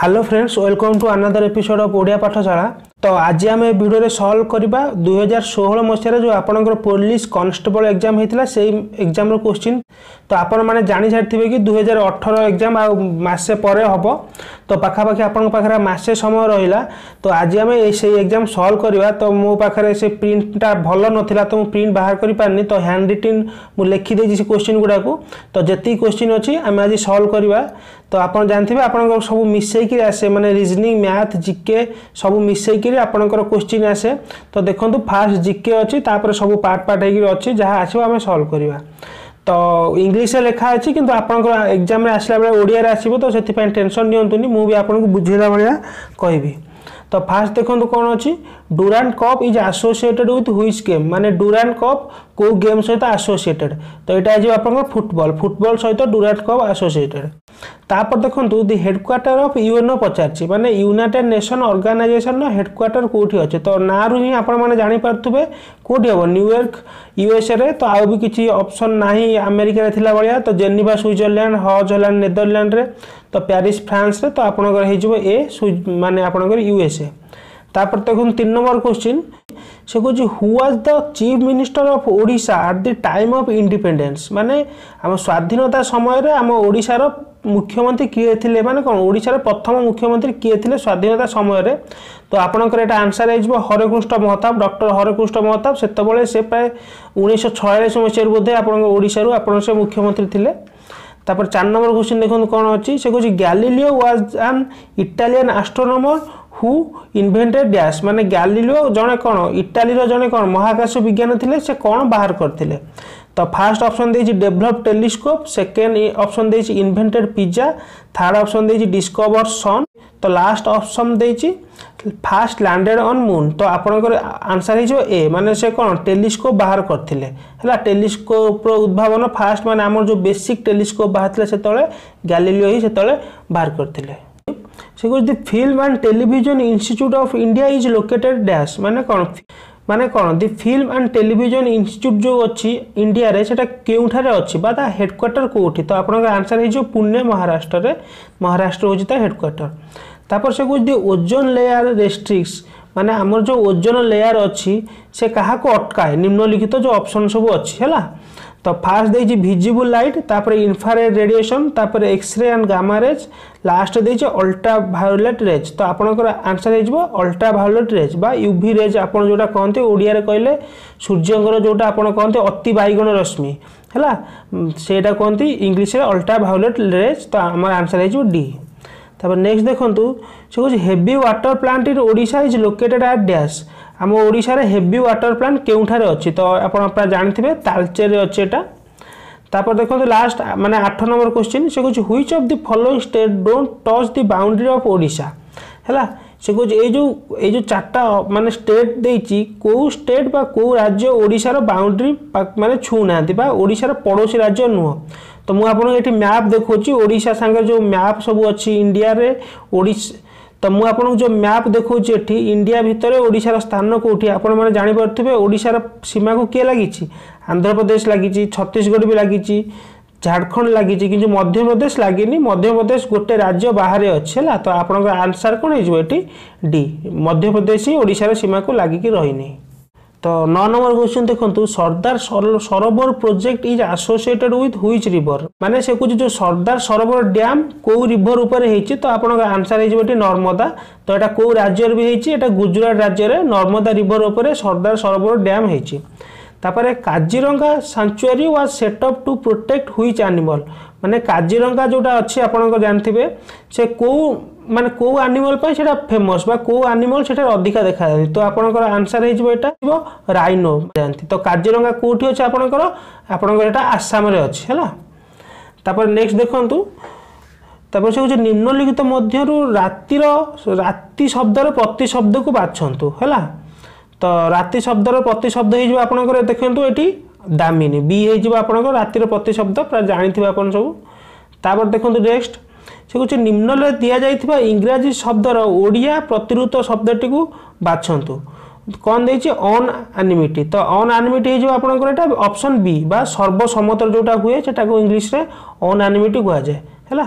hello friends welcome to another episode of Odia Pathshala তো ଆଜି ଆମେ ଭିଡ଼ିଓରେ ସଲ୍ଭ କରିବା ଦୁଇହଜାର ଷୋହଳ ମସିହାରେ ଯେଉଁ ଆପଣଙ୍କର ପୋଲିସ କନଷ୍ଟେବଳ ଏକ୍ଜାମ୍ ହେଇଥିଲା ସେଇ ଏକ୍ଜାମ୍ର କୋଶ୍ଚିନ୍ ତ ଆପଣମାନେ ଜାଣିସାରିଥିବେ କି ଦୁଇହଜାର ଅଠର ଏକ୍ଜାମ୍ ଆଉ ମାସେ ପରେ ହେବ ତ ପାଖାପାଖି ଆପଣଙ୍କ ପାଖରେ ମାସେ ସମୟ ରହିଲା ତ ଆଜି ଆମେ ସେଇ ଏକ୍ଜାମ୍ ସଲ୍ଭ କରିବା ତ ମୋ ପାଖରେ ସେ ପ୍ରିଣ୍ଟଟା ଭଲ ନଥିଲା ତ ମୁଁ ପ୍ରିଣ୍ଟ ବାହାର କରିପାରିନି ତ ହ୍ୟାଣ୍ଡ ରିଟିନ୍ ମୁଁ ଲେଖିଦେଇଛି ସେ କୋଶ୍ଚିନ୍ ଗୁଡ଼ାକୁ ତ ଯେତିକି କୋଶ୍ଚିନ୍ ଅଛି ଆମେ ଆଜି ସଲ୍ଭ କରିବା ତ ଆପଣ ଜାଣିଥିବେ ଆପଣଙ୍କର ସବୁ ମିଶେଇକିରି ଆସେ ମାନେ ରିଜନିଂ ମ୍ୟାଥ୍ ଜିକେ ସବୁ ମିଶେଇକିରି ବି ଆପଣଙ୍କର କୋଶ୍ଚିନ୍ ଆସେ ତ ଦେଖନ୍ତୁ ଫାର୍ଷ୍ଟ ଜିକେ ଅଛି ତାପରେ ସବୁ ପାର୍ଟ ପାର୍ଟ ହେଇକିରି ଅଛି ଯାହା ଆସିବ ଆମେ ସଲ୍ଭ କରିବା ତ ଇଂଲିଶରେ ଲେଖା ଅଛି କିନ୍ତୁ ଆପଣଙ୍କର ଏକ୍ଜାମ୍ରେ ଆସିଲା ବେଳେ ଓଡ଼ିଆରେ ଆସିବ ତ ସେଥିପାଇଁ ଟେନସନ୍ ନିଅନ୍ତୁନି ମୁଁ ବି ଆପଣଙ୍କୁ ବୁଝେଇଲା ଭଳିଆ କହିବି ତ ଫାର୍ଷ୍ଟ ଦେଖନ୍ତୁ କ'ଣ ଅଛି Durand Cup is associated with which game ମାନେ ଡୁରାଣ୍ଟ କପ୍ କେଉଁ ଗେମ୍ ସହିତ ଆସୋସିଏଟେଡ୍ ତ ଏଇଟା ଯିବ ଆପଣଙ୍କର ଫୁଟବଲ୍ ଫୁଟବଲ୍ ସହିତ ଡୁରାଣ୍ଡ କପ୍ ଆସୋସିଏଟେଡ୍ ତାପରେ ଦେଖନ୍ତୁ ଦି ହେଡ଼କ୍ୱାର୍ଟର ଅଫ୍ ୟୁଏନ୍ଓ ପଚାରିଛି ମାନେ ୟୁନାଇଟେଡ୍ ନେସନ୍ ଅର୍ଗାନାଇଜେସନ୍ର ହେଡ଼କ୍ୱାର୍ଟର କେଉଁଠି ଅଛି ତ ନାଁରୁ ହିଁ ଆପଣମାନେ ଜାଣିପାରୁଥିବେ କେଉଁଠି ହେବ ନ୍ୟୁୟର୍କ ୟୁଏସ୍ଏରେ ତ ଆଉ ବି କିଛି ଅପସନ୍ ନାହିଁ ଆମେରିକାରେ ଥିଲା ଭଳିଆ ତ ଜେନିଭା ସୁଇଜରଲ୍ୟାଣ୍ଡ ହଜଲ୍ୟାଣ୍ଡ ନେଦରଲ୍ୟାଣ୍ଡରେ ତ ପ୍ୟାରିସ୍ ଫ୍ରାନ୍ସରେ ତ ଆପଣଙ୍କର ହେଇଯିବ ଏ ମାନେ ଆପଣଙ୍କର ୟୁଏସ୍ଏ ତାପରେ ଦେଖନ୍ତୁ ତିନି ନମ୍ବର କ୍ୱେଶ୍ଚିନ୍ সে কৌছি who was the chief minister of Odisha at the time of independence মানে আমার স্বাধীনতা সময়ের আমার ওড়িশার মুখ্যমন্ত্রী কিয়ে লে মানে কোণ ওড়িশার প্রথম মুখ্যমন্ত্রী কিয়ে লে স্বাধীনতা সময়ের তো আপনার এটা আনসার হয়ে যাব হরেকৃষ্ণ মহতাব ডক্টর হরেকৃষ্ণ মহতাব সেতবে সে প্রায় উনিশশো ছয়াশ মশায় বোধে আপনার ওড়িশার আপনার সে মুখ্যমন্ত্রী লে তারপর চার নম্বর কোশ্চেন দেখুন কোন অছি সে Kochi Galileo was an Italian astronomer who invented dash মানে গ্যালিলিও জনে কোন ইটালির জনে কোন মহাকাশ বিজ্ঞান থিলে সে কোন বাহার করতিলে তো ফার্স্ট অপশন দিয়েছি ডেভেলপ টেলিস্কোপ সেকেন্ড অপশন দিয়েছি ইনভেন্টেড পিজা থার্ড অপশন দিয়েছি ডিসকভার সন ତ ଲାଷ୍ଟ ଅପସନ୍ ଦେଇଛି ଫାଷ୍ଟ ଲ୍ୟାଣ୍ଡେଡ଼ ଅନ୍ ମୁନ୍ ତ ଆପଣଙ୍କର ଆନ୍ସର୍ ହେଇଯିବ ଏ ମାନେ ସେ କ'ଣ ଟେଲିସ୍କୋପ ବାହାର କରିଥିଲେ ହେଲା ଟେଲିସ୍କୋପର ଉଦ୍ଭାବନ ଫାଷ୍ଟ ମାନେ ଆମର ଯେଉଁ ବେସିକ୍ ଟେଲିସ୍କୋପ ବାହାରିଥିଲା ସେତେବେଳେ ଗ୍ୟାଲିଲିଓ ହିଁ ସେତେବେଳେ ବାହାର କରିଥିଲେ ସେ କହୁଛି the film and television institute of India is located dash ମାନେ କ'ଣ ମାନେ କ'ଣ the film and television institute ଯେଉଁ ଅଛି ଇଣ୍ଡିଆରେ ସେଇଟା କେଉଁଠାରେ ଅଛି ବା ତା ହେଡ଼କ୍ୱାର୍ଟର କେଉଁଠି ତ ଆପଣଙ୍କ ଆନ୍ସର୍ ହେଇଯିବ ପୁନେ ମହାରାଷ୍ଟ୍ରରେ ମହାରାଷ୍ଟ୍ର ହେଉଛି ତା ହେଡ଼କ୍ୱାର୍ଟର ତାପରେ ସେ କହୁଛି ଓଜନ ଲେୟାର ରେଷ୍ଟ୍ରିକ୍ସ ମାନେ ଆମର ଯେଉଁ ଓଜନ ଲେୟାର ଅଛି ସେ କାହାକୁ ଅଟକାଏ ନିମ୍ନଲିଖିତ ଯେଉଁ ଅପସନ୍ ସବୁ ଅଛି ହେଲା তো ফার্স্ট দিয়েছি ভিজিবল লাইট তাপরে ইনফ্রারেড রেডিয়েসন তাপরে X ray and gamma rays last দিয়েছে অল্ট্রা ভায়োলেট রেজ তো আপনার আনসার হয়ে অল্ট্রা ভায়োলেট রেজ বা ইউভি রেজ আপনার যেটা কহতি ওড়িয়ার কহিলে সূর্যঙ্কর যেটা আপনার কহতি অতি বাইগণ রশ্মি ହେଲା ସେଇଟା କୁହନ୍ତି ଇଂଲିଶରେ ଅଲ୍ଟ୍ରା ଭାଓଲେଟ୍ ରେଜ୍ ତ ଆମର ଆନ୍ସର୍ ହେଇଯିବ ଡି ତାପରେ ନେକ୍ସଟ ଦେଖନ୍ତୁ ସେ କହୁଛି heavy water plant in Odisha is located at dash ଆମ ଓଡ଼ିଶାରେ ହେଭି ୱାଟର ପ୍ଲାଣ୍ଟ କେଉଁଠାରେ ଅଛି ତ ଆପଣ ପ୍ରାୟ ଜାଣିଥିବେ ତାଲଚେରରେ ଅଛି ଏଇଟା তারপর দেখুন লাস্ট মানে আঠ নম্বর কোশ্চিন সে কুচ which of the following state don't touch the boundary of Odisha হল সে কুচ এই যে এই যে চারটা মানে স্টেট দিয়েছি কেউ স্টেট বা কেউ রাজ্য ওড়িশার বাউন্ডারি মানে ছুঁ না বা ওড়িশার পড়োশী রাজ্য নুহ তো মু আপনার এটি ম্যাপ দেখছি ওড়িশা সাংে যে ম্যাপ সব অছি ইন্ডিয়ারে ওড়িশা তো মু আপনার যে ম্যাপ দেখছি এটি ইন্ডিয়া ভিতরে ওড়শার স্থান কোটি আপনার জাঁপারে ওড়শার সীমা কি লাগিছি আন্ধ্রপ্রদেশ লাগিছি ছত্তিশগড় বি লাগিছি ঝাড়খণ্ড লাগিছি কিন্তু মধ্যপ্রদেশ লাগিনি মধ্যপ্রদেশ গোটে রাজ্য বাহারে অছে হল তো আপনার আনসার কোণ হয়ে এটি ডি মধ্যপ্রদেশ হি ওড়শার সীমা লাগিকি রহিনি ତ ନଅ ନମ୍ବର କ୍ୱେଶ୍ଚିନ୍ ଦେଖନ୍ତୁ Sardar Sarovar project is associated with which river ମାନେ ସେ କହୁଛି ଯେଉଁ ସର୍ଦ୍ଦାର ସରୋବର ଡ୍ୟାମ୍ କେଉଁ ରିଭର ଉପରେ ହେଇଛି ତ ଆପଣଙ୍କ ଆନ୍ସର ହେଇଯିବ ଏଠି ନର୍ମଦା ତ ଏଇଟା କେଉଁ ରାଜ୍ୟରେ ବି ହେଇଛି ଏଇଟା ଗୁଜୁରାଟ ରାଜ୍ୟରେ ନର୍ମଦା ରିଭର ଉପରେ ସର୍ଦ୍ଦାର ସରୋବର ଡ୍ୟାମ୍ ହେଇଛି তারপরে Kaziranga sanctuary was set up to protect which animal মানে কাজিরঙ্গা যেটা অছি আপনার জানিবে সে কেউ মানে কেউ আনিমল পাই সেটা ফেমস বা কেউ আনিমল সেটার অধিকা দেখা যায় তো আপনার আনসার হয়ে যাব এটা রাইনো জানি তো কাজিরঙ্গা কোটি অছে আপনার আপনার এটা আসামে অছে হল তারপরে নেক্সট দেখুন তারপরে সে হচ্ছে নিম্নলিখিত মধ্যে রাতির রাতি শব্দর প্রতিশব্দকু বাছন্তু হলা ତ ରାତି ଶବ୍ଦର ପ୍ରତିଶବ୍ଦ ହେଇଯିବ ଆପଣଙ୍କର ଦେଖନ୍ତୁ ଏଠି ଦାମିନୀ ବି ହେଇଯିବ ଆପଣଙ୍କର ରାତିର ପ୍ରତିଶବ୍ଦ ପ୍ରାୟ ଜାଣିଥିବେ ଆପଣ ସବୁ ତାପରେ ଦେଖନ୍ତୁ ନେକ୍ସଟ ସେ କହୁଛି ନିମ୍ନରେ ଦିଆଯାଇଥିବା ଇଂରାଜୀ ଶବ୍ଦର ଓଡ଼ିଆ ପ୍ରତିରୂତ ଶବ୍ଦଟିକୁ ବାଛନ୍ତୁ କ'ଣ ଦେଇଛି ଅନ୍ ଆନିମିଟି ତ ଅନ୍ ଆନିମିଟି ହେଇଯିବ ଆପଣଙ୍କର ଏଇଟା ଅପସନ୍ ବି ବା ସର୍ବସମ୍ମତର ଯେଉଁଟା ହୁଏ ସେଟାକୁ ଇଂଲିଶରେ ଅନ୍ ଆନିମିଟି କୁହାଯାଏ ହେଲା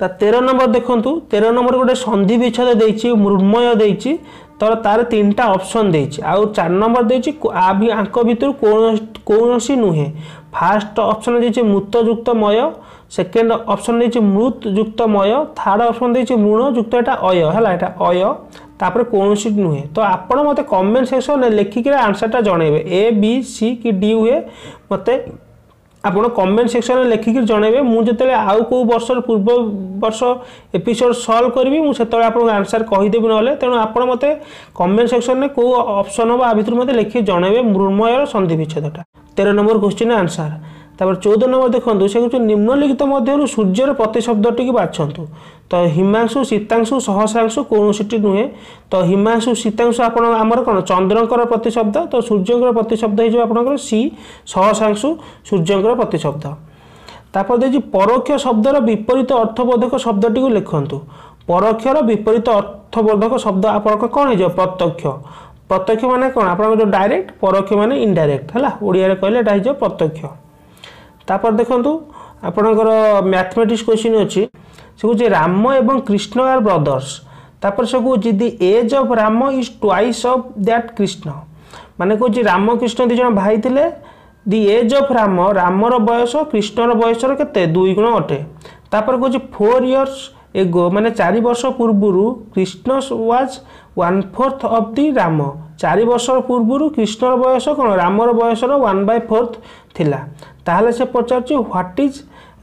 ତା ତେର ନମ୍ବର ଦେଖନ୍ତୁ ତେର ନମ୍ବର ଗୋଟେ ସନ୍ଧି ବିଚ୍ଛେଦ ଦେଇଛି ମୃଣ୍ମୟ ଦେଇଛି तर तार तीनटा ऑप्शन देईची आऊ चार नंबर देईची आंक भितर कौणसी नुहे फास्ट ऑप्शन देईची मृतयुक्तमय सेकेंड ऑप्शन देईची मृतयुक्तमय थार्ड ऑप्शन देईची मृणयुक्त एटा अय ହେଲା ଏଟା ଅୟ ତାପରେ କୌଣସି ନୁହେଁ ତ ଆପଣ ମୋତେ କମେଣ୍ଟ ସେକ୍ସନରେ ଲେଖିକିରି ଆନ୍ସରଟା ଜଣାଇବେ ଏ ବି ସି କି ଡି ହୁଏ ମୋତେ ଆପଣ କମେଣ୍ଟ ସେକ୍ସନରେ ଲେଖିକି ଜଣାଇବେ ମୁଁ ଯେତେବେଳେ ଆଉ କେଉଁ ବର୍ଷର ପୂର୍ବ ବର୍ଷ ଏପିସୋଡ଼ ସଲ୍ଭ କରିବି ମୁଁ ସେତେବେଳେ ଆପଣଙ୍କୁ ଆନ୍ସର୍ କହିଦେବି ନହେଲେ ତେଣୁ ଆପଣ ମୋତେ କମେଣ୍ଟ ସେକ୍ସନରେ କେଉଁ ଅପସନ୍ ହେବ ଆ ଭିତରୁ ମୋତେ ଲେଖିକି ଜଣାଇବେ ମୃଣ୍ମୟର ସନ୍ଧି ବିଚ୍ଛେଦଟା ତେର ନମ୍ବର କୋଶ୍ଚିନ୍ ଆନ୍ସର୍ তারপর চৌদ নম্বর দেখুন সে হচ্ছে নিম্নলিখিত মধ্যে সূর্যর প্রতিশব্দটিকে বাছন্তু তো হিমাংশু শীতাংশু সহস্রাংশু কৌশটি নুহে তো হিমাংশু শীতাংশু আপনার আমার কোণ চন্দ্রঙ্কর প্রতিশব্দ তো সূর্যঙ্কর প্রতিশব্দ হয়ে যাবে আপনার সি সহস্রাংশু সূর্যঙ্কর প্রতিশব্দ তারপর দেখি পরোক্ষ শব্দর বিপরীত অর্থবোধক শব্দটি লিখন্তু পরোক্ষর বিপরীত অর্থবোধক শব্দ আপনার কোণ হয়ে যাব প্রত্যক্ষ প্রত্যক্ষ মানে কোণ আপনার ডাইরেক্ট পরোক্ষ মানে ইনডাইরেক্ট হল ওড়িয়ার কহিলে এটা হয়ে যাব প্রত্যক্ষ তারপর দেখন্তু ଆପଣଙ୍କର ମ୍ୟାଥମେଟିକ୍ସ କ୍ୱେଶ୍ଚିନ୍ ଅଛି ସେ କହୁଛି ରାମ ଏବଂ କ୍ରିଷ୍ଣ ଆର୍ ବ୍ରଦର୍ସ ତାପରେ ସେ କହୁଛି the age of Ram is twice of that Krishna ମାନେ କହୁଛି ରାମ କୃଷ୍ଣ ଦୁଇ ଜଣ ଭାଇ ଥିଲେ ଦି ଏଜ୍ ଅଫ୍ ରାମ ରାମର ବୟସ କ୍ରିଷ୍ଣର ବୟସର କେତେ ଦୁଇ ଗୁଣ ଅଟେ ତାପରେ କହୁଛି ଫୋର୍ ଇୟର୍ସ ଏଗୋ ମାନେ ଚାରି ବର୍ଷ ପୂର୍ବରୁ Krishna was one fourth of the Ram ଚାରି ବର୍ଷ ପୂର୍ବରୁ କ୍ରିଷ୍ଣର ବୟସ କ'ଣ ରାମର ବୟସର ୱାନ୍ ବାଇ ଫୋର୍ଥ ଥିଲା ତାହେଲେ ସେ ପଚାରୁଛି what is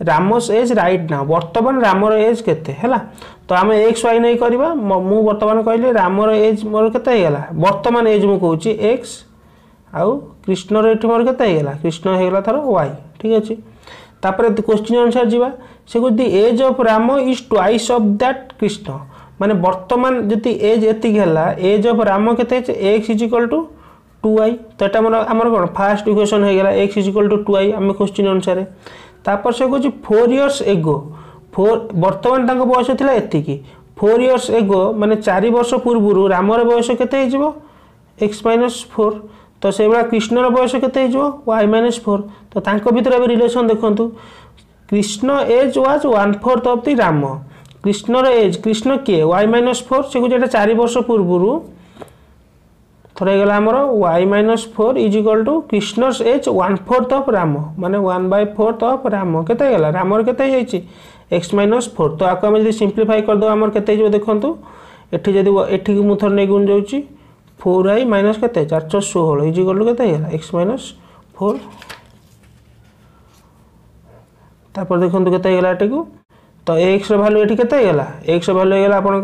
Ram's age right ନା ବର୍ତ୍ତମାନ ରାମର ଏଜ୍ କେତେ ହେଲା ତ ଆମେ ଏକ୍ସ ୱାଇ ନେଇ କରିବା ମୁଁ ବର୍ତ୍ତମାନ କହିଲି ରାମର ଏଜ୍ ମୋର କେତେ ହେଇଗଲା ବର୍ତ୍ତମାନ ଏଜ୍ ମୁଁ କହୁଛି ଏକ୍ସ ଆଉ କୃଷ୍ଣର ଏଠି ମୋର କେତେ ହେଇଗଲା କୃଷ୍ଣ ହେଇଗଲା ତାର ୱାଇ ଠିକ୍ ଅଛି ତାପରେ କୋଶ୍ଚିନ୍ ଅନୁସାରେ ଯିବା ସେ କହୁଛି the age of Ram is twice of that Krishna ମାନେ ବର୍ତ୍ତମାନ ଯଦି ଏଜ୍ ଏତିକି ହେଲା ଏଜ୍ ଅଫ୍ ରାମ କେତେ ହେଇଛି x is equal to two y তো এটা আমার আমার কোণ ফার্স্ট ইকুয়েসন হয়ে গেল x is equal to two y আমি কোশ্চিন অনুসারে তারপর সে কুছি ফোর ইয়ার্স এগো ফোর বর্তমান তাঙ্ক বয়স লা এতিকি ফোর ইয়ার্স এগো মানে চারি বর্ষ পূর্বর রামর বয়স কেতে হয়ে এক্স মাইনস ফোর তো সেইভাবে কৃষ্ণর বয়স কেতে হয়ে ওয়াই মাইনস ফোর তো তাঙ্ক ভিতরে এবার রিলেসন দেখুন Krishna age was one fourth of the Ram কৃষ্ণর age Krishna কে ওয়াই মাইনস ফোর সে কুছি এটা চারি বর্ষ পূর্বর তো রইগলা আমার y minus four is equal to Krishna's age one fourth of Ram মানে one by fourth of Ram কেতে গেল রামর কেতে যাইছি এক্স মাইনস ফোর তো আকু আমি যদি সিম্প্লিফাই করদেবা আমার কেতে যাব দেখন্তু এটি যদি এটিকে মু থর নেই গুণ যাচ্ছি ফোর আই মাইনস কেতে চারশো ষোহল ইজ ইকাল টু কেতে গেল এক্স মাইনস ফোর তারপর দেখুন কেতে গেল এটিকে তো এক্সর ভ্যালু এটি কেতে গেল এক্সর ভ্যালু হয়ে গেল আপনার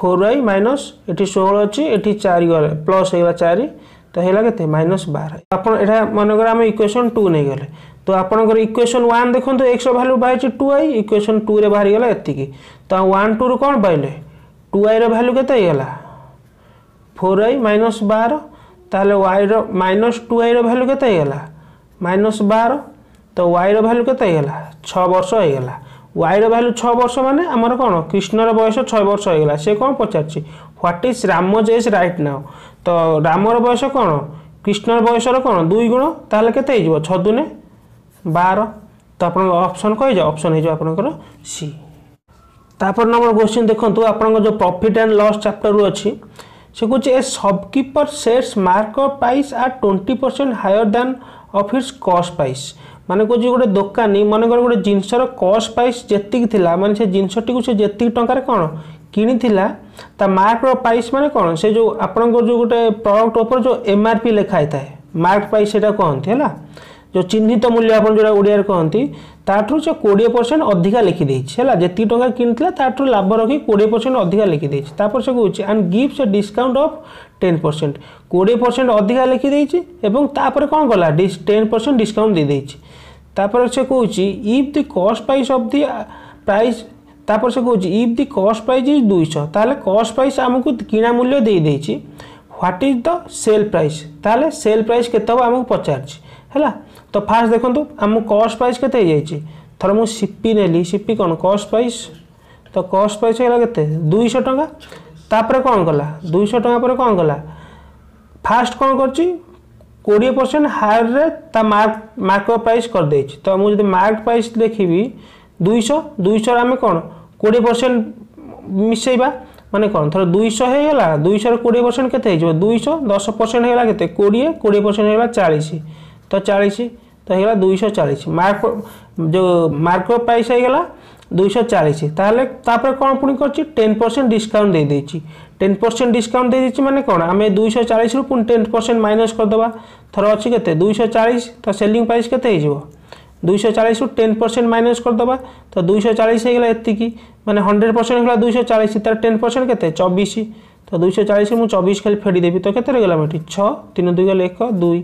ଫୋର୍ ୱାଇ ମାଇନସ୍ ଏଠି ଷୋହଳ ଅଛି ଏଠି ଚାରି ଗଲେ ପ୍ଲସ୍ ହେଇଗଲା ଚାରି ତ ହେଇଗଲା କେତେ ମାଇନସ୍ ବାର ଆପଣ ଏଇଟା ମନେକର ଆମେ ଇକ୍ୱେସନ୍ ଟୁ ନେଇଗଲେ ତ ଆପଣଙ୍କର ଇକ୍ୱେସନ୍ ୱାନ୍ ଦେଖନ୍ତୁ ଏକ୍ସର ଭାଲ୍ୟୁ ବାହାରିଛି ଟୁ ୱାଇ ଇକ୍ୱେସନ୍ ଟୁରେ ବାହାରିଗଲା ଏତିକି ତ ୱାନ୍ ଟୁରୁ କ'ଣ ପାଇଲେ ଟୁ ୱାଇର ଭାଲ୍ୟୁ କେତେ ହେଇଗଲା ଫୋର୍ ୱାଇ ମାଇନସ୍ ବାର ତାହେଲେ ୱାଇର ମାଇନସ୍ ଟୁ ୱାଇର ଭାଲ୍ୟୁ କେତେ ହେଇଗଲା ମାଇନସ୍ ବାର ତ ୱାଇର ଭାଲ୍ୟୁ କେତେ ହେଇଗଲା ଛଅ ବର୍ଷ ହେଇଗଲା ওয়াইর ভ্যালু ছ বর্ষ মানে আমার কোণ কৃষ্ণর বয়স ছয় বর্ষ হয়েগলা সে কোণ পচারছি what is Ram age right now তো রামর বয়স কোণ কৃষ্ণর বয়সর কোণ দুই গুণ তাহলে কেতে হয়ে যাব ছ দুনে বার তো আপনার অপশন কয়ে যাও অপশন হয়ে যাব আপনার সি তারপর নম্বর কোশ্চিন দেখুন আপনার যে প্রফিট অ্যান্ড লস চ্যাপ্টর অছি সে কুচ a shopkeeper sets mark price at twenty percent higher than of its cost price ମାନେ କହୁଛି ଗୋଟେ ଦୋକାନୀ ମନେକର ଗୋଟେ ଜିନିଷର କଷ୍ଟ ପ୍ରାଇସ୍ ଯେତିକି ଥିଲା ମାନେ ସେ ଜିନିଷଟିକୁ ସେ ଯେତିକି ଟଙ୍କାରେ କ'ଣ କିଣିଥିଲା ତା ମାର୍କର ପ୍ରାଇସ୍ ମାନେ କ'ଣ ସେ ଯେଉଁ ଆପଣଙ୍କର ଯେଉଁ ଗୋଟେ ପ୍ରଡ଼କ୍ଟ ଉପରେ ଯେଉଁ ଏମ୍ ଆର୍ ପି ଲେଖା ହେଇଥାଏ ମାର୍କ ପ୍ରାଇସ୍ ସେଇଟା କହନ୍ତି ହେଲା ଯେଉଁ ଚିହ୍ନିତ ମୂଲ୍ୟ ଆପଣ ଯେଉଁଟା ଓଡ଼ିଆରେ କହନ୍ତି ତାଠାରୁ ସେ କୋଡ଼ିଏ ପରସେଣ୍ଟ ଅଧିକା ଲେଖିଦେଇଛି ହେଲା ଯେତିକି ଟଙ୍କା କିଣିଥିଲା ତାଠାରୁ ଲାଭ ରଖି କୋଡ଼ିଏ ପରସେଣ୍ଟ ଅଧିକା ଲେଖିଦେଇଛି ତାପରେ ସେ କହୁଛି and gives a discount of ten percent କୋଡ଼ିଏ ପରସେଣ୍ଟ ଅଧିକା ଲେଖିଦେଇଛି ଏବଂ ତାପରେ କ'ଣ କଲା ଟେନ୍ ପରସେଣ୍ଟ ଡିସ୍କାଉଣ୍ଟ ଦେଇଦେଇଛି তারপরে সে কৌছি if the cost price of the price তারপরে সে কৌছি if the cost price is দুইশহ তাহলে কস্ট প্রাইস আমি কিনা মূল্য দিয়ে দিয়েছি what is the sell price তাহলে সেল প্রাইস কত হব আমি পচারছি ହେଲା ତ ଫାଷ୍ଟ ଦେଖନ୍ତୁ কস্ট প্রাইস ପ୍ରାଇସ୍ କେତେ ହେଇଯାଇଛି ধর ମୁଁ ସିପି ନେଲି ସିପି କ'ଣ କଷ୍ଟ ପ୍ରାଇସ୍ ତ କଷ୍ଟ ପ୍ରାଇସ୍ ହେଇଗଲା କେତେ ଦୁଇଶହ ଟଙ୍କା ତାପରେ କ'ଣ କଲା ଦୁଇଶହ ଟଙ୍କା ପରେ କ'ଣ କଲା ଫାଷ୍ଟ କ'ଣ করছি কোড়িয়ে ପରସେଣ୍ଟ ହାରରେ ତା ମାର୍କ ମାର୍କ ପ୍ରାଇସ୍ କରିଦେଇଛି ତ ମୁଁ ଯଦି ମାର୍କ ପ୍ରାଇସ୍ ଲେଖିବି ଦୁଇଶହ ଦୁଇଶହର ଆମେ କ'ଣ କୋଡ଼ିଏ ପରସେଣ୍ଟ ମିଶାଇବା ମାନେ କ'ଣ ଥର ଦୁଇଶହ ହେଇଗଲା ଦୁଇଶହର କୋଡ଼ିଏ ପରସେଣ୍ଟ କେତେ ହେଇଯିବ ଦୁଇଶହ ଦଶ ପରସେଣ୍ଟ ହେଇଗଲା କେତେ କୋଡ଼ିଏ କୋଡ଼ିଏ ପରସେଣ୍ଟ ହେଇଗଲା ଚାଳିଶ ତ ଚାଳିଶ ତ ହେଇଗଲା ଦୁଇଶହ ଚାଳିଶ ମାର୍କ ଯେଉଁ ମାର୍କ ପ୍ରାଇସ୍ ହେଇଗଲା দুইশো চাଳିଶ ତାହେଲେ ତାପରେ କ'ଣ ପୁଣି କରୁଛି ଟେନ୍ ପରସେଣ୍ଟ ଡିସକାଉଣ୍ଟ ଦେଇଦେଇଛି টেন পরসেন্ট ডিসকাউন্ট দিয়ে দিচ্ছি মানে কোণ আমি দুইশো চালিশরু পুঁ টেন পরসেন্ট মাইনস করেদেবা থর অছি কেতে দুইশো চালিশ তো সেলিং প্রাইস কেতে হয়ে যাব দুইশো চালিশরু টেন পরসেন্ট মাইনস করেদেবা তো দুইশো চালিশ হয়ে গেল এতিকি মানে হন্ড্রেড পরসেন্ট হয়ে গেল দুইশো চালিশ তার টেন পরসেন্ট কেতে চবিশ তো দুইশো চালিশে মু চবিশ খালি ফেড়ি দেবি তো কেতে রয়ে গেলাম এটি ছ তিন দুই গেল এক দুই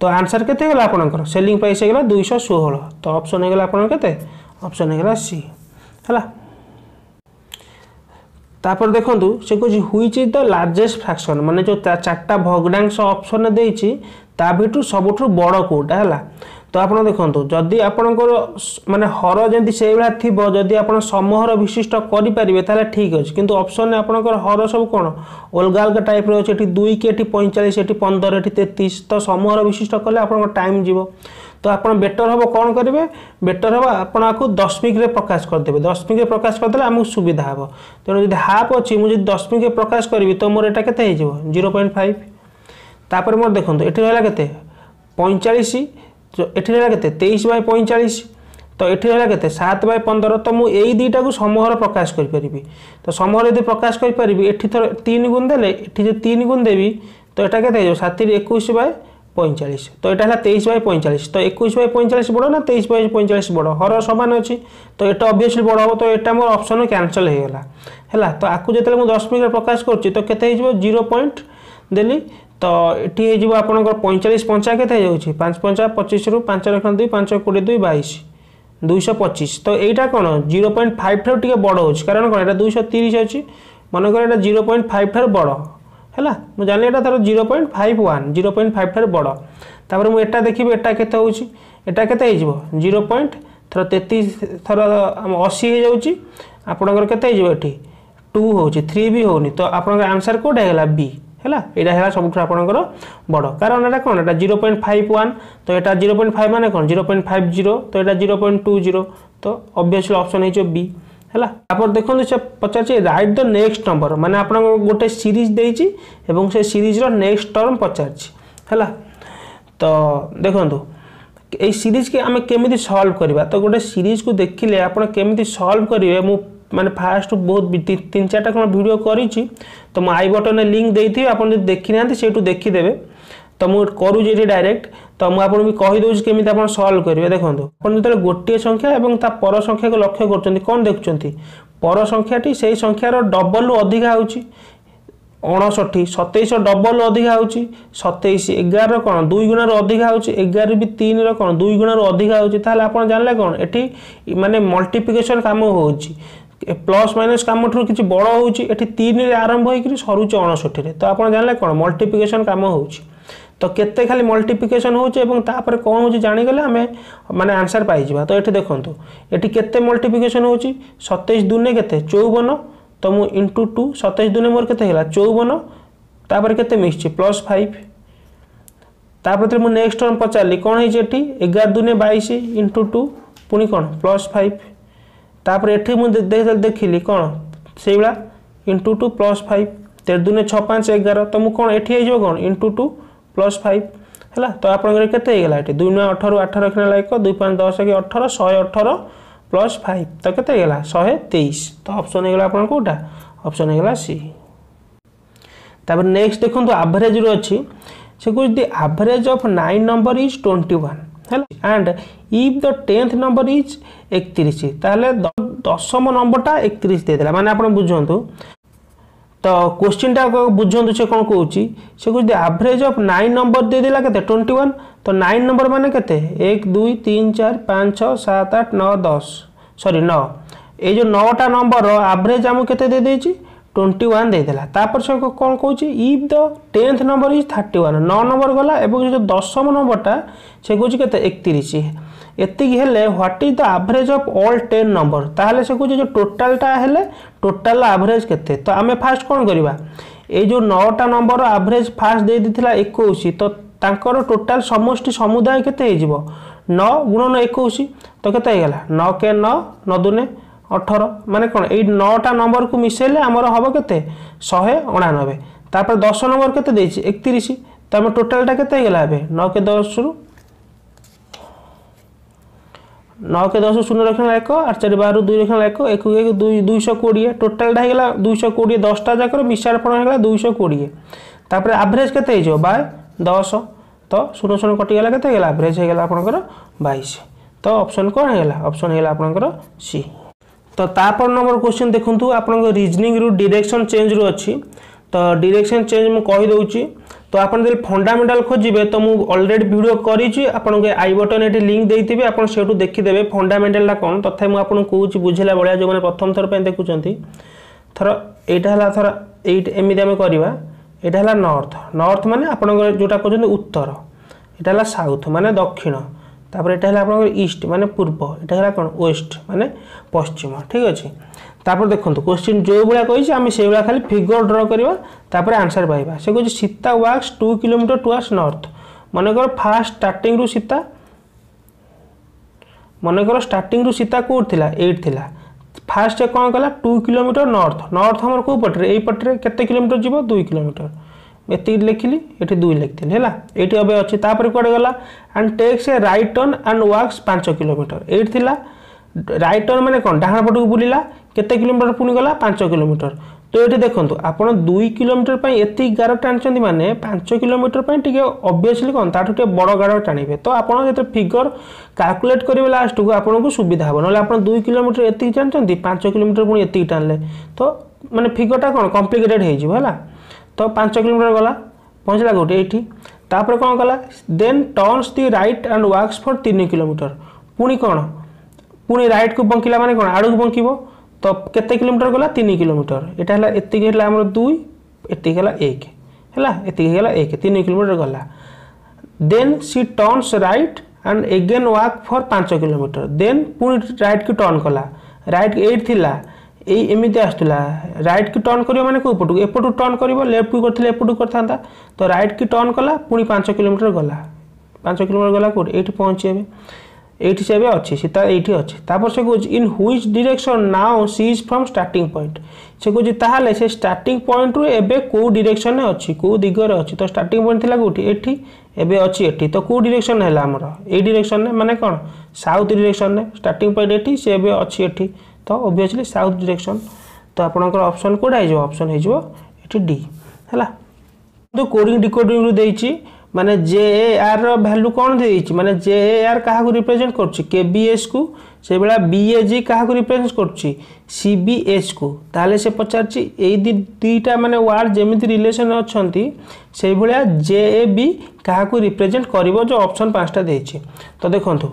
তো আনসার কেতে গেল আপনার সেলিং প্রাইস হয়ে গেল দুইশো ষোহল তো অপশন হয়ে গেল আপনার কেতে ଅପସନ୍ ହେଇଗଲା ସି ହେଲା ତାପରେ ଦେଖନ୍ତୁ ସେ କହୁଛି which is the largest fraction ମାନେ ଯେଉଁ ଚାରିଟା ଭଗ୍ନାଂଶ ଅପସନ୍ ଦେଇଛି ତା ଭିତରୁ ସବୁଠୁ ବଡ଼ କେଉଁଟା ହେଲା ତ ଆପଣ ଦେଖନ୍ତୁ ଯଦି ଆପଣଙ୍କର ମାନେ ହର ଯେମିତି ସେଇଭଳିଆ ଥିବ ଯଦି ଆପଣ ସମହର ବିଶିଷ୍ଟ କରିପାରିବେ ତାହେଲେ ଠିକ୍ ଅଛି କିନ୍ତୁ ଅପସନ୍ରେ ଆପଣଙ୍କର ହର ସବୁ କ'ଣ ଅଲଗା ଅଲଗା ଟାଇପ୍ର ଅଛି ଏଠି ଦୁଇ କି ଏଠି ପଇଁଚାଳିଶ ଏଠି ପନ୍ଦର ଏଠି ତେତିଶ ତ ସମହର ବିଶିଷ୍ଟ କଲେ ଆପଣଙ୍କ ଟାଇମ୍ ଯିବ তো আপনার বেটর হব কোণ করবে বেটর হব আপনার দশমিক্রে প্রকাশ করদেবে দশমিক্রে প্রকাশ করদেলে আমি সুবিধা হব তেমন যদি হাফ অছি মু যদি দশমিক্রে প্রকাশ করবি তো মোর এটা কেতে হয়ে জিরো পয়েন্ট ফাইভ তাপরে মোট দেখুন এটি রহলা কেতে পঁয়চাশ এটি রহলা কেতে তেইশ বাই পঁয়চাশ তো এটি রহলা কেতে সাত বাই পনেরো তো মু এই দুইটা সমূহর প্রকাশ করিপারি তো সমূহর যদি প্রকাশ করিপারি এটি থর তিন গুণ দেলে এটি যদি তিন গুণ দেবি তো এটা কেতে হয়ে যাব সাতির একুশ বাই পঁয়চাশ তো এটা হল তেইশ বাই পঁয়চাশ তো একুশ বাই পঁয়চাশ বড় না তেইশ বাই পঁয়চাশ বড় হর সমান অছি তো এটা অবভিয়াসলি বড় হব তো এটা মোর অপশন ক্যানসেল হয়ে গলা হল তো আকু যেত দশমিক প্রকাশ করছি তো কেতে হয়ে যাব জিরো পয়েন্ট দেলি তো এটি হয়ে যাব আপনার পঁয়চাশ পঞ্চা কেতে হয়ে যাচ্ছে পাঁচ পঞ্চা পঁচিশ রু পাঁচ রক্ষা দুই পাঁচ কোড়ি দুই বাইশ দুইশো পঁচিশ তো এইটা কোণ জিরো পয়েন্ট ফাইভ ঠার টিকি বড় হচ্ছে কারণ কোণ এটা দুইশো তিরিশ অছি মনে করেন এটা জিরো পয়েন্ট ফাইভ ঠার বড় ହେଲା ମୁଁ ଜାଣିଲି ଏଇଟା ତାର zero point five one zero point five ଠାରୁ ବଡ଼ ତାପରେ ମୁଁ ଏଟା ଦେଖିବି ଏଟା କେତେ ହେଉଛି ଏଟା କେତେ ହେଇଯିବ ଜିରୋ ପଏଣ୍ଟ ଥର ତେତିଶ ଥର ଆମ ଅଶୀ ହେଇଯାଉଛି ଆପଣଙ୍କର କେତେ ହେଇଯିବ ଏଠି ଟୁ ହେଉଛି ଥ୍ରୀ ବି ହେଉନି ତ ଆପଣଙ୍କର ଆନ୍ସର୍ କେଉଁଟା ହେଇଗଲା ବି ହେଲା ଏଇଟା ହେଲା ସବୁଠୁ ଆପଣଙ୍କର ବଡ଼ କାରଣ ଏଇଟା କ'ଣ ଏଇଟା ଜିରୋ ପଏଣ୍ଟ ଫାଇଭ୍ ୱାନ୍ ତ ଏଇଟା ଜିରୋ ପଏଣ୍ଟ ଫାଇଭ୍ ମାନେ କ'ଣ ଜିରୋ ପଏଣ୍ଟ ଫାଇଭ୍ ଜିରୋ ତ ଏଇଟା ଜିରୋ ପଏଣ୍ଟ ଟୁ ଜିରୋ ତ ଅବଭିୟସ୍ଲି ଅପସନ୍ ହେଇଯିବ ବି ହେଲା ତାପରେ ଦେଖନ୍ତୁ ସେ ପଚାରିଛି ରାଇଟ୍ ଦ ନେକ୍ସଟ ନମ୍ବର ମାନେ ଆପଣଙ୍କ ଗୋଟେ ସିରିଜ୍ ଦେଇଛି ଏବଂ ସେ ସିରିଜ୍ର ନେକ୍ସଟ ଟର୍ମ ପଚାରିଛି ହେଲା ତ ଦେଖନ୍ତୁ এই সিরিজকে আমি কেমিতি সলভ করা তো গোটে সিরিজকে দেখলে আপনার কেমিতি সলভ করবে মু মানে ফার্স্ট বহুত তিন চারটা কোণ ভিডিও করেছি তো মু আই বটনে লিঙ্ক দিয়ে আপনার যদি দেখি না সেইটু দেখিদেবে তো মু করুছি এটি ডাইরেক্ট ତ ମୁଁ ଆପଣଙ୍କୁ କହିଦେଉଛି କେମିତି ଆପଣ ସଲ୍ଭ କରିବେ ଦେଖନ୍ତୁ ଆପଣ ଯେତେବେଳେ ଗୋଟିଏ ସଂଖ୍ୟା ଏବଂ ତା ପର ସଂଖ୍ୟାକୁ ଲକ୍ଷ୍ୟ କରୁଛନ୍ତି କ'ଣ ଦେଖୁଛନ୍ତି ପର ସଂଖ୍ୟାଟି ସେହି ସଂଖ୍ୟାର ଡବଲରୁ ଅଧିକା ହେଉଛି ଅଣଷଠି ସତେଇଶ ଡବଲରୁ ଅଧିକା ହେଉଛି ସତେଇଶ ଏଗାରର କ'ଣ ଦୁଇ ଗୁଣାରୁ ଅଧିକା ହେଉଛି ଏଗାର ବି ତିନିର କ'ଣ ଦୁଇ ଗୁଣାରୁ ଅଧିକା ହେଉଛି ତାହେଲେ ଆପଣ ଜାଣିଲେ କ'ଣ ଏଠି ମାନେ ମଲ୍ଟିପ୍ଲିକେସନ୍ କାମ ହେଉଛି ପ୍ଲସ୍ ମାଇନସ୍ କାମଠାରୁ କିଛି ବଡ଼ ହେଉଛି ଏଠି ତିନିରେ ଆରମ୍ଭ ହୋଇକରି ସରୁଛି ଅଣଷଠିରେ ତ ଆପଣ ଜାଣିଲେ କ'ଣ ମଲ୍ଟିପ୍ଲିକେସନ୍ କାମ ହେଉଛି তো কেতে খালি মল্টিপ্লিকেসন হচ্ছে এবং তাপরে কম হচ্ছে জাগলে আমি মানে আনসার পাইযা তো এটি দেখুন এটি কেতে মল্টিপ্লিকেসন হচ্ছে সতেইশ দুনে কেতে চৌবন তো মু ইন্টু টু সতেইশ দুনে মোর কেতে হল চৌবন তাপরে কেতে মিশছে প্লস ফাইভ তাপরে মু নেক্সট টর্ম পচারি কোণ হয়েছে এটি এগার দুনে বাইশ ইন্টু টু পুঁ কোণ প্লস ফাইভ তাপরে এটি মু দেখিলি কোণ সেইভাবে ইন্টু টু প্লস ফাইভ তের দুনে ছ পাঁচ এগার তো মু কোণ এটি হয়ে যাব কোণ ইন্টু টু ପ୍ଲସ୍ ଫାଇଭ୍ ହେଲା ତ ଆପଣଙ୍କର କେତେ ହେଇଗଲା ଏଠି ଦୁଇ ନଅ ଅଠର ଆଠର କ୍ଷଣ ଲାଗିବ ଦୁଇ ପାଞ୍ଚ ଦଶ କି ଅଠର ଶହେ ଅଠର ପ୍ଲସ୍ ଫାଇଭ୍ ତ କେତେ ହେଇଗଲା ଶହେ ତେଇଶ ତ ଅପସନ୍ ହେଇଗଲା ଆପଣ କେଉଁଟା ଅପସନ୍ ହେଇଗଲା ସି ତାପରେ ନେକ୍ସଟ ଦେଖନ୍ତୁ ଆଭରେଜରୁ ଅଛି ସେ କହୁଛି the average of nine number is twenty one ହେଲା and if the tenth number is ଏକତିରିଶ ତାହେଲେ ଦଶମ ନମ୍ବରଟା ଏକତିରିଶ ଦେଇଦେଲା ମାନେ ଆପଣ ବୁଝନ୍ତୁ ତ କୋଶ୍ଚିନ୍ଟା ବୁଝନ୍ତୁ ସେ କ'ଣ କହୁଛି ସେ କହୁଛି the average of nine number ଦେଇଦେଲା କେତେ ଟ୍ୱେଣ୍ଟି ୱାନ୍ ତ ନାଇନ୍ ନମ୍ବର ମାନେ କେତେ ଏକ ଦୁଇ ତିନି ଚାରି ପାଞ୍ଚ ଛଅ ସାତ ଆଠ ନଅ ଦଶ ସରି ନଅ ଏଇ ଯେଉଁ ନଅଟା ନମ୍ବରର ଆଭରେଜ୍ ଆମକୁ କେତେ ଦେଇଦେଇଛି ଟ୍ୱେଣ୍ଟି ୱାନ୍ ଦେଇଦେଲା ତାପରେ ସେ କ'ଣ କହୁଛି if the tenth number is thirty one ନଅ ନମ୍ବର ଗଲା ଏବଂ ସେ ଯେଉଁ ଦଶମ ନମ୍ବରଟା ସେ କହୁଛି କେତେ ଏକତିରିଶ ଏତିକି ହେଲେ what is the average of all ten number ତାହେଲେ ସେ କହୁଛି ଯେଉଁ ଟୋଟାଲଟା ହେଲେ ଟୋଟାଲର ଆଭରେଜ୍ କେତେ ତ ଆମେ ଫାଷ୍ଟ କ'ଣ କରିବା ଏଇ ଯେଉଁ ନଅଟା ନମ୍ବର ଆଭରେଜ୍ ଫାଷ୍ଟ ଦେଇଦେଇଥିଲା ଏକୋଇଶ ତ ତାଙ୍କର ଟୋଟାଲ ସମଷ୍ଟି ସମୁଦାୟ କେତେ ହେଇଯିବ ନଅ ଗୁଣନ ଏକୋଇଶ ତ କେତେ ହେଇଗଲା ନଅ କେ ନଅ ନଅ ଦୁନେ ଅଠର ମାନେ କ'ଣ ଏଇ ନଅଟା ନମ୍ବରକୁ ମିଶାଇଲେ ଆମର ହେବ କେତେ ଶହେ ଅଣାନବେ ତାପରେ ଦଶ ନମ୍ବର କେତେ ଦେଇଛି ଏକତିରିଶ ତ ଆମ ଟୋଟାଲଟା କେତେ ହେଇଗଲା ଏବେ ନଅ କେ ଦଶରୁ ନଅକେ ଦଶ ଶୂନ ରଖିଲା ଏକ ଆଠ ଚାରି ବାର ଦୁଇ ରଖିଲା ଏକ ଏକକୁ ଏକ ଦୁଇ ଦୁଇଶହ କୋଡ଼ିଏ ଟୋଟାଲ୍ଟା ହେଇଗଲା ଦୁଇଶହ କୋଡ଼ିଏ ଦଶଟା ଯାକର ମିଶାର ଫଳ ହେଇଗଲା ଦୁଇଶହ କୋଡ଼ିଏ ତାପରେ ଆଭରେଜ୍ କେତେ ହେଇଯିବ ବାଏ ଦଶ ତ ଶୂନ ଶୂନ କଟିଗଲା କେତେ ହେଇଗଲା ଆଭରେଜ୍ ହେଇଗଲା ଆପଣଙ୍କର ବାଇଶ ତ ଅପସନ୍ କ'ଣ ହେଇଗଲା ଅପସନ୍ ହେଇଗଲା ଆପଣଙ୍କର ସି ତ ତାପର ନମ୍ବର କ୍ୱେଶ୍ଚିନ୍ ଦେଖନ୍ତୁ ଆପଣଙ୍କ ରିଜନିଂରୁ ଡିରେକ୍ସନ୍ ଚେଞ୍ଜରୁ ଅଛି ତ ଡିରେକ୍ସନ୍ ଚେଞ୍ଜ ମୁଁ କହିଦେଉଛି তো আপনার যদি ফন্ডামেন্টাল খোঁজবে তো মু অলরেডি ভিডিও করেছি আপনার আই বটন এটি লিঙ্ক দিয়ে আপনার সেটু দেখিদেবে ফন্ডামেন্টালটা কম তথাপি মু আপনার কৌছি বুঝেলা ভাগ যে প্রথম থর দেখুম থর এইটা হল থর এইট এমিতি আমি করা এটা হল নর্থ নর্থ মানে আপনার যেটা কোথাও উত্তর এটা হল সাউথ মানে দক্ষিণ তাপরে এটা হল আপনার ইস্ট মানে পূর্ব এটা হল কোণ ওয়েস্ট মানে পশ্চিম ঠিক আছে তারপরে দেখন্তু কোশ্চিন যেভাবে কইছে আমি সেইভাবে খালি ফিগর ড্র করা তারপরে আনসার পাইবা সে কইছে Sita walks two kilometer towards north মনে কর ফার্স্ট স্টার্টিং রু সীতা মনে কর স্টার্টিং রু সীতা কোটি লা এইট লা ফার্স্ট কম কলা টু কিলোমিটার নর্থ নর্থ আমার কেউ পটরে এই পটরে কেতে কিলোমিটার যাব দুই কিলোমিটার এটি লিখিলি এটি দুই লিখিলি হল এইটি এবে অছি তাপরে কুয়াড়ে গলা and takes a right turn and walks পাঁচ কিলোমিটার এইটি লা রাইট টর্ন মানে কম ডাহাণ পটকু বুলিলা କେତେ କିଲୋମିଟର ପୁଣି ଗଲା ପାଞ୍ଚ କିଲୋମିଟର ତ ଏଠି ଦେଖନ୍ତୁ ଆପଣ ଦୁଇ କିଲୋମିଟର ପାଇଁ ଏତିକି ଗାର ଟାଣିଛନ୍ତି ମାନେ ପାଞ୍ଚ କିଲୋମିଟର ପାଇଁ ଟିକେ ଅବଭିୟସଲି କ'ଣ ତାଠୁ ଟିକେ ବଡ଼ ଗାର ଟାଣିବେ ତ ଆପଣ ଯେତେବେଳେ ଫିଗର କାଲକୁଲେଟ୍ କରିବେ ଲାଷ୍ଟକୁ ଆପଣଙ୍କୁ ସୁବିଧା ହେବ ନହେଲେ ଆପଣ ଦୁଇ କିଲୋମିଟର ଏତିକି ଟାଣିଛନ୍ତି ପାଞ୍ଚ କିଲୋମିଟର ପୁଣି ଏତିକି ଟାଣିଲେ ତ ମାନେ ଫିଗରଟା କ'ଣ କମ୍ପ୍ଲିକେଟେଡ଼ ହେଇଯିବ ହେଲା ତ ପାଞ୍ଚ କିଲୋମିଟର ଗଲା ପହଞ୍ଚିଲା ଗୋଟେ ଏଇଠି ତାପରେ କ'ଣ କଲା then turns the right and walks for ତିନି କିଲୋମିଟର ପୁଣି କ'ଣ ପୁଣି ରାଇଟ୍କୁ ବଙ୍କିଲା ମାନେ କ'ଣ ଆଡ଼କୁ ବଙ୍କିବ ତ କେତେ କିଲୋମିଟର ଗଲା ତିନି କିଲୋମିଟର ଏଇଟା ହେଲା ଏତିକି ହେଲା ଆମର ଦୁଇ ଏତିକି ହେଲା ଏକ ହେଲା ଏତିକି ହେଇଗଲା ଏକ ତିନି କିଲୋମିଟର ଗଲା then she turns right and again walk for ପାଞ୍ଚ କିଲୋମିଟର ଦେନ୍ ପୁଣି ରାଇଟ୍କି ଟର୍ନ କଲା ରାଇଟ୍ ଏଇଟ୍ ଥିଲା ଏଇ ଏମିତି ଆସୁଥିଲା ରାଇଟ୍କୁ ଟର୍ନ କରିବ ମାନେ କେଉଁପଟକୁ ଏପଟୁ ଟର୍ନ କରିବ ଲେଫ୍ଟକୁ କରିଥିଲେ ଏପଟକୁ କରିଥାନ୍ତା ତ ରାଇଟ୍କି ଟର୍ନ କଲା ପୁଣି ପାଞ୍ଚ କିଲୋମିଟର ଗଲା ପାଞ୍ଚ କିଲୋମିଟର ଗଲା କେଉଁଠି ଏଇଠି ପହଞ୍ଚି ଏବେ ଏଇଠି ସେ ଏବେ ଅଛି ସେ ତା ଏଇଠି ଅଛି ତାପରେ ସେ କହୁଛି in which direction now C is from starting point ସେ କହୁଛି ତାହେଲେ ସେ ଷ୍ଟାର୍ଟିଂ ପଏଣ୍ଟରୁ ଏବେ କେଉଁ ଡିରେକ୍ସନ୍ରେ ଅଛି କେଉଁ ଦିଗରେ ଅଛି ତ ଷ୍ଟାର୍ଟିଂ ପଏଣ୍ଟ ଥିଲା କେଉଁଠି ଏଠି ଏବେ ଅଛି ଏଠି ତ କେଉଁ ଡିରେକ୍ସନ୍ ହେଲା ଆମର ଏଇ ଡିରେକ୍ସନ୍ରେ ମାନେ କ'ଣ ସାଉଥ ଡିରେକ୍ସନ୍ରେ ଷ୍ଟାର୍ଟିଂ ପଏଣ୍ଟ ଏଠି ସେ ଏବେ ଅଛି ଏଠି ତ ଓଭିଅସଲି ସାଉଥ ଡିରେକ୍ସନ୍ ତ ଆପଣଙ୍କର ଅପସନ୍ କେଉଁଟା ହେଇଯିବ ଅପସନ୍ ହେଇଯିବ ଏଠି ଡି ହେଲା କିନ୍ତୁ କୋଡ଼ିଂ ଡିକୋଡ଼ିଂରୁ ଦେଇଛି মানে জে এ আর্র ভ্যালু କ'ଣ ଦେଇଛି ମାନେ ଜେ ଏ ଆର୍ କାହାକୁ ରିପ୍ରେଜେଣ୍ଟ କରୁଛି କେ ବି ଏସ୍କୁ ସେଇଭଳିଆ ବି ଏ ଜି କାହାକୁ ରିପ୍ରେଜେଣ୍ଟ କରୁଛି ସି ବି ଏସ୍କୁ ତାହେଲେ ସେ ପଚାରିଛି ଏଇ ଦୁଇଟା ମାନେ ୱାର୍ଡ଼ ଯେମିତି ରିଲେସନ୍ ଅଛନ୍ତି ସେଇଭଳିଆ ଜେ ଏ ବି କାହାକୁ ରିପ୍ରେଜେଣ୍ଟ କରିବ ଯେଉଁ ଅପସନ୍ ପାଞ୍ଚଟା ଦେଇଛି ତ ଦେଖନ୍ତୁ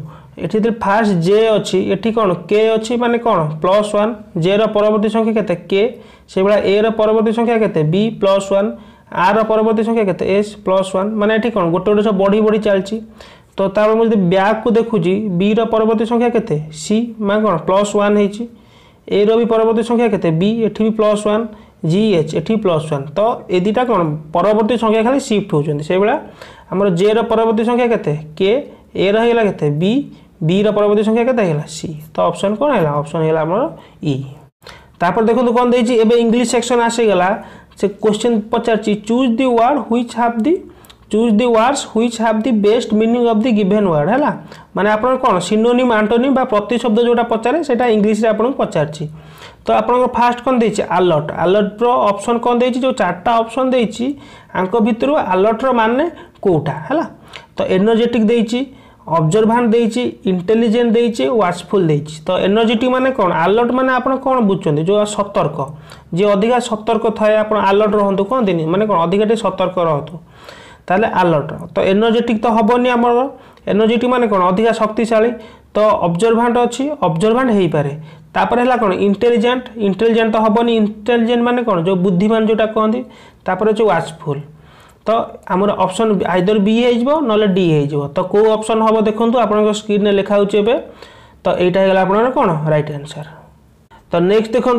ଏଠି ଯେତେବେଳେ ଫାର୍ଷ୍ଟ ଜେ ଅଛି ଏଠି କ'ଣ କେ ଅଛି ମାନେ କ'ଣ ପ୍ଲସ୍ ୱାନ୍ ଜେର ପରବର୍ତ୍ତୀ ସଂଖ୍ୟା କେତେ କେ ସେଇଭଳିଆ ଏର ପରବର୍ତ୍ତୀ ସଂଖ୍ୟା କେତେ ବି ପ୍ଲସ୍ ୱାନ୍ আর পরবর্তী সংখ্যা কেতে এস প্লস ওয়ান মানে এটি কোণ গোটে গোটে সব বড়ি বড়ি চালছি তো তারপরে মু যদি ব্যাকু দেখুছি বি পরবর্তী সংখ্যা কেতে সি মানে কোণ প্লস ওয়ান হয়েছি এ র বি পরবর্তী সংখ্যা কেতে বি এটি B plus one G H এটি প্লস ওয়ান তো এ দুইটা কোণ পরবর্তী সংখ্যা খালি সিফ্ট হচ্ছেন সেইভাবে আমার জে র পরবর্তী সংখ্যা কেতে কে এ রইলা কেতে বি বি র পরবর্তী সংখ্যা কেতে হইলা সি তো অপশন কোন হইলা অপশন হইলা আমার ই তারপর দেখুন কোন দিয়েছি এবে ইংলিশ সেকশন আসিগলা ସେ କ୍ୱେଶ୍ଚିନ୍ ପଚାରିଛି choose the word which have the choose the words which have the best meaning of the given word ହେଲା ମାନେ ଆପଣ କ'ଣ ସିନୋନିମ୍ ଆଣ୍ଟୋନିମ୍ ବା ପ୍ରତିଶବ୍ଦ ଯେଉଁଟା ପଚାରେ ସେଇଟା ଇଂଲିଶରେ ଆପଣଙ୍କୁ ପଚାରିଛି ତ ଆପଣଙ୍କ ଫାର୍ଷ୍ଟ କ'ଣ ଦେଇଛି ଆଲର୍ଟ ଆଲର୍ଟର ଅପସନ୍ କ'ଣ ଦେଇଛି ଯେଉଁ ଚାରିଟା ଅପସନ୍ ଦେଇଛି ଆଙ୍କ ଭିତରୁ ଆଲର୍ଟର ମାନେ କେଉଁଟା ହେଲା ତ ଏନର୍ଜେଟିକ୍ ଦେଇଛି অবজরভান্ট দিয়েছি ইন্টেলিজেন্ট দিয়েছি ওয়াচফুল দিয়েছি তো এনর্জেটিক মানে কোণ আলর্ট মানে আপনার কোণ বুঝছেন যে সতর্ক যে অধিকা সতর্ক থাকে আপনার আলর্ট রহতু কহতিনি মানে কোণ অধিকাটি সতর্ক রহতু তাহলে আলর্ট তো এনর্জেটিক তো হবনি আমার এনর্জেটিক মানে কোণ অধিকা শক্তিশালী তো অবজরভান্ট অছি অবজরভান্ট হইপারে তাপরে হল কোণ ইন্টেলিজেন্ট ইন্টেলিজেন্ট তো হবনি ইন্টেলিজেন্ট মানে কোণ যে বুদ্ধিমান যেটা কহতি তাপরে হচ্ছে ওয়াচফুল তো আমার অপশন আইদর বি হয়ে নলে ডি হয়ে তো কেউ অপশন হব দেখুন আপনার স্ক্রিনে লেখা হচ্ছে এবে তো এইটা হয়ে গেল আপনার কোণ রাইট আনসার তো নেক্সট দেখুন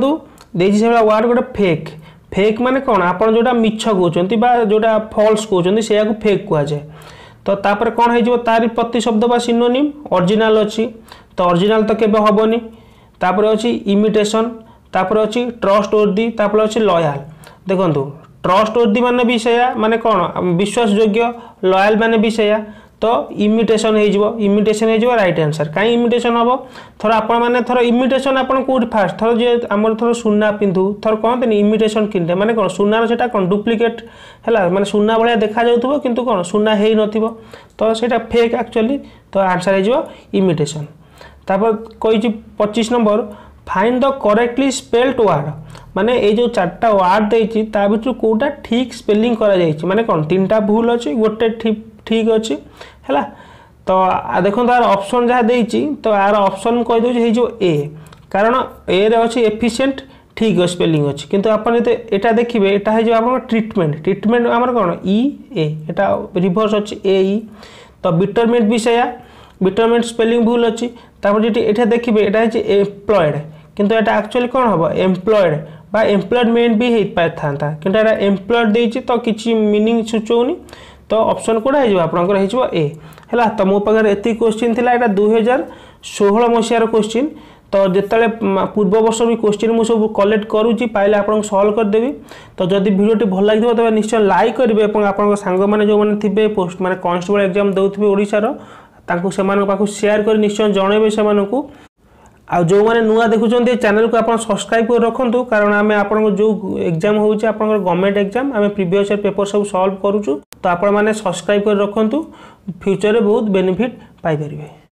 দিয়েছি সেভাবে ওয়ার্ড গোটে ফেক ফেক মানে কোণ আপনার যেটা মিছ কৌন বা যেটা ফলস কৌন সেয়া ফেক কুযায়ে তো তাপরে কোণ হয়ে তার প্রতিশব্দ বা সিনোনিম অরিজিনাল অছি তো অরিজিনাল তো কেবে হবনি তাপরে অছি ইমিটেসন তাপরে অছি ট্রস্ট ওর্দি তাপরে অছি লয়াল দেখুন ଟ୍ରଷ୍ଟୱର୍ଦି ମାନେ ବି ସେଇଆ ମାନେ କ'ଣ ବିଶ୍ୱାସଯୋଗ୍ୟ ଲୟାଲ ମାନେ ବି ସେଇଆ ତ ଇମିଟେସନ୍ ହେଇଯିବ ଇମିଟେସନ୍ ହେଇଯିବ ରାଇଟ୍ ଆନ୍ସର୍ କାହିଁ ଇମିଟେସନ୍ ହେବ ଥର ଆପଣମାନେ ଥର ଇମିଟେସନ୍ ଆପଣ କେଉଁଠି ଫାଷ୍ଟ ଥର ଯେ ଆମର ଥର ସୁନା ପିନ୍ଧୁ ଥର କହନ୍ତିନି ଇମିଟେସନ୍ କିଣିଲେ ମାନେ କ'ଣ ସୁନାର ସେଇଟା କ'ଣ ଡୁପ୍ଲିକେଟ୍ ହେଲା ମାନେ ସୁନା ଭଳିଆ ଦେଖାଯାଉଥିବ କିନ୍ତୁ କ'ଣ ସୁନା ହେଇନଥିବ ତ ସେଇଟା ଫେକ୍ ଆକ୍ଚୁଆଲି ତ ଆନ୍ସର୍ ହେଇଯିବ ଇମିଟେସନ୍ ତାପରେ କହିଛି ପଚିଶ number find the correctly spelt word মানে এই যে চারটা ওয়ার্ড দিয়েছি তা ভিতর কোটা ঠিক স্পেলিং করা যাইছি মানে কোন তিনটা ভুল অছি গোটে ঠিক ঠিক অছি হেলা তো দেখুন তার অপশন যা দিয়েছি তো আর অপশন কইদেছি এই যে এ কারণ এ রে অছি এফিসিয়েন্ট ঠিক স্পেলিং অছি কিন্তু আপনার যদি এটা দেখবে এটা হয়ে যাবে আপনার ট্রিটমেন্ট ট্রিটমেন্ট আমার কোণ ই এ এটা রিভর্স অছি এ ই তো বিটরমেন্ট বিষয়া সেয়া বিটরমেন্ট স্পেলিং ভুল অছি তারপর যেটি এটা দেখবে এটা হচ্ছে এমপ্লয়েড কিন্তু এটা ଆକ୍ଚୁଆଲି କ'ଣ ହେବ ଏମ୍ପ୍ଲଏଡ୍ ବା ଏମ୍ପ୍ଲୟମେଣ୍ଟ ବି ହେଇପାରିଥାନ୍ତା କିନ୍ତୁ ଏଇଟା ଏମ୍ପ୍ଲଏଡ୍ ଦେଇଛି ତ କିଛି ମିନିଂ ସୂଚଉନି ତ ଅପସନ୍ କେଉଁଟା ହେଇଯିବ ଆପଣଙ୍କର ହେଇଯିବ ଏ ହେଲା ତ ମୋ ପାଖରେ ଏତିକି କୋଶ୍ଚିନ୍ ଥିଲା ଏଇଟା ଦୁଇ ହଜାର ଷୋହଳ ମସିହାର କୋଶ୍ଚିନ୍ ତ ଯେତେବେଳେ ପୂର୍ବ ବର୍ଷ ବି କୋଶ୍ଚିନ୍ ମୁଁ ସବୁ କଲେକ୍ଟ କରୁଛି ପାଇଲେ ଆପଣଙ୍କୁ ସଲ୍ଭ କରିଦେବି ତ ଯଦି ଭିଡ଼ିଓଟି ଭଲ ଲାଗିଥିବ ତେବେ ନିଶ୍ଚୟ ଲାଇକ୍ କରିବେ ଏବଂ ଆପଣଙ୍କ ସାଙ୍ଗମାନେ ଯେଉଁମାନେ ଥିବେ ପୋଷ୍ଟ ମାନେ କନଷ୍ଟେବଳ ଏକ୍ଜାମ୍ ଦେଉଥିବେ ଓଡ଼ିଶାର ତାଙ୍କୁ ସେମାନଙ୍କ ପାଖକୁ ସେୟାର କରି ନିଶ୍ଚୟ ଜଣାଇବେ ସେମାନଙ୍କୁ आ जो मैंने नुआ देखुं चेल को आप सब्सक्राइब कर रखु कारण आम आप जो एग्जाम हो गवर्नमेंट एग्जाम आम प्रिवियय पेपर सब सल्व करुँ तो आप सब्सक्राइब कर रखु फ्यूचर में बहुत बेनिफिट पापर